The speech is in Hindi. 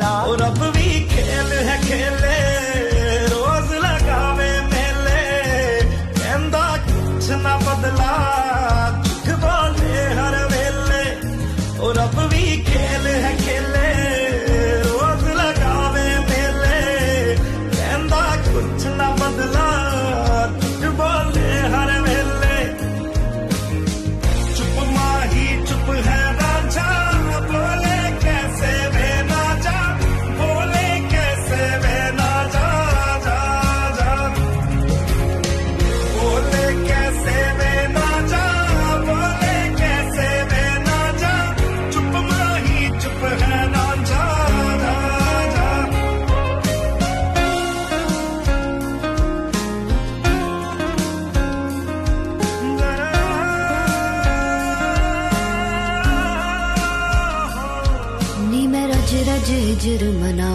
मेला और अब भी खेल है खेले, रोज लगावे मेले। कहता कुछ ना बदला झूठ बोले हर वेले। और अब भी खेल है खेले, रोज लगावे मेले। कहता कुछ ना बदला नी मैं रज रज जुर्मना